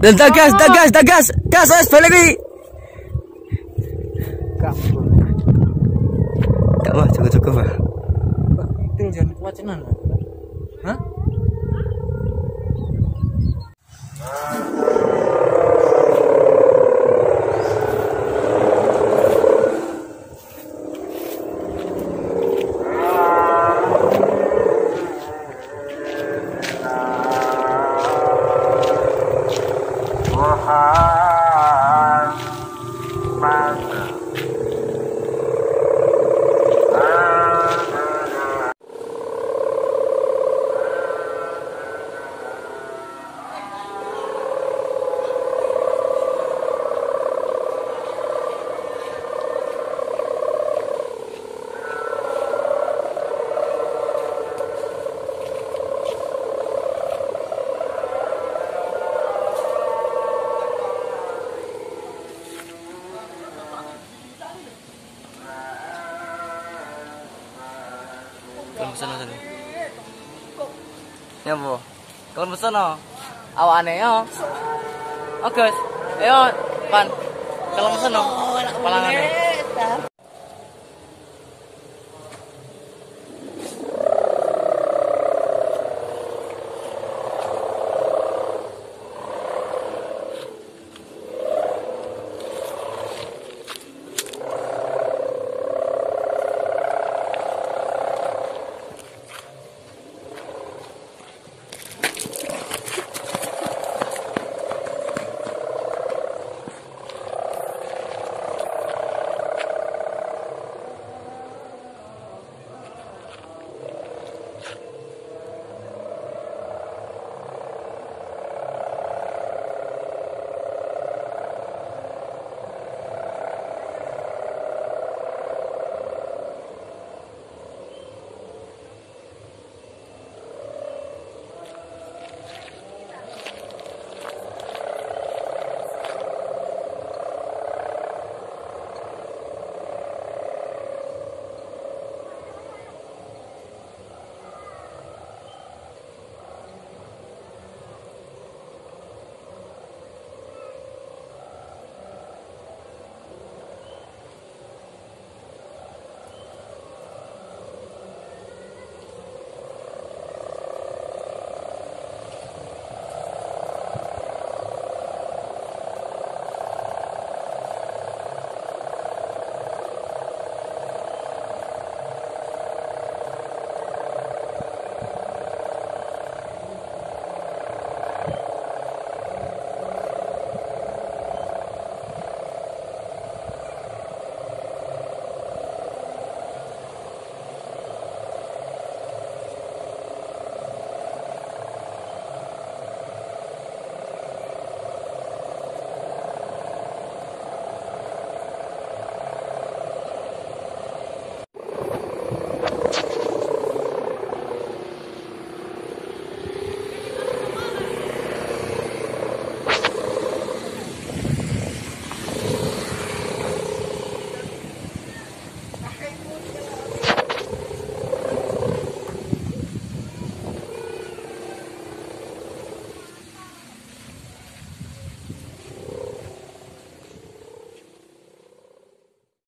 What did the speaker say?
Del, da gas, da gas, da gas. Gas, gas, Pellegrini. Kak, wah, cukup-cukup, lah. Itu jangan kuat cenan, Hah? now. Pesen tadi. Ya bu. Kalau pesen no. Awak aneh yo. Oh guys. Ayo pan. Kalau pesen no. Palangan